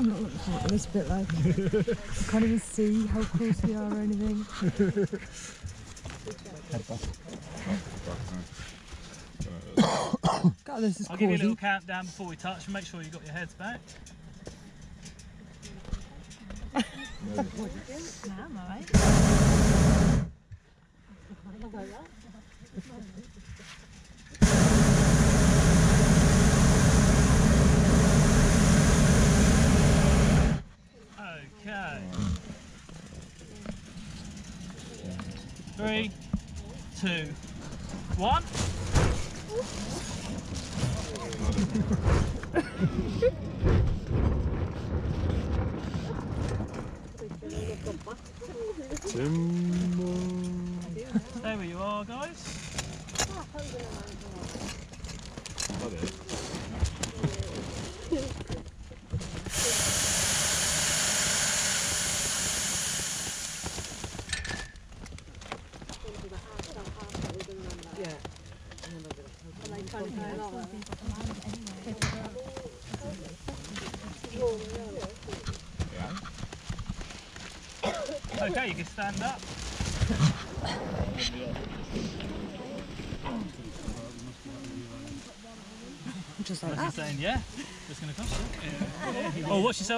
I'm not looking at this bit like I can't even see how close we are or anything. God, this is I'll give you a little cosy. countdown before we touch and make sure you've got your heads back. Okay. Three, two, one. There you are, guys.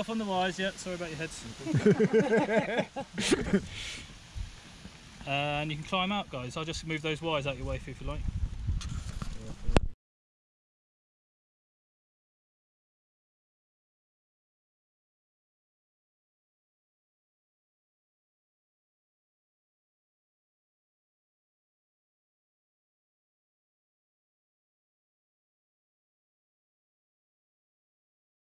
Yourself on the wires. Yeah, sorry about your heads. Uh, and you can climb out, guys. I'll just move those wires out your way if you like.